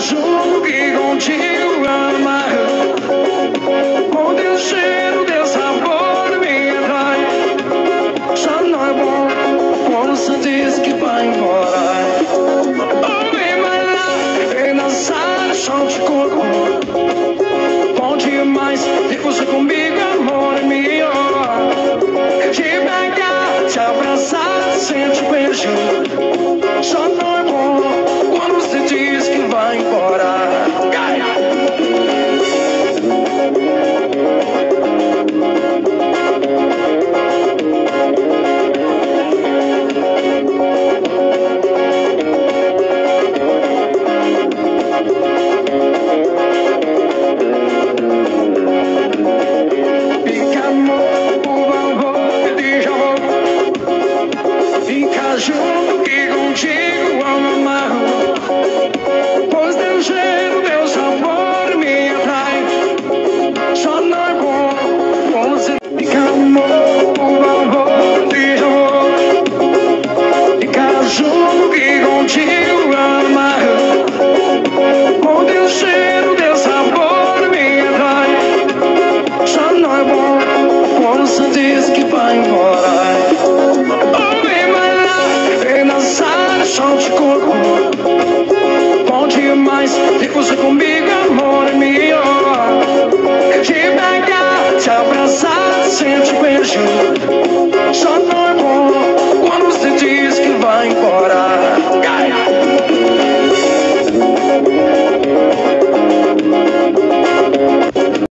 julgue contigo amar, Com teu cheiro, teu sabor me atrai Já não é bom quando se diz que vai embora. Oh, vem bailar e dançar, só de coco bom demais. e você comigo, amor é de Te pegar, te abraçar, sem te beijo. Já não é bom cheiro, meu sabor me atrai. Só não é bom, música, amor, amor de jogo. De cada jogo que contigo ama. Com teu cheiro, teu sabor me atrai. Só não é bom, quando você diz que vai embora. E você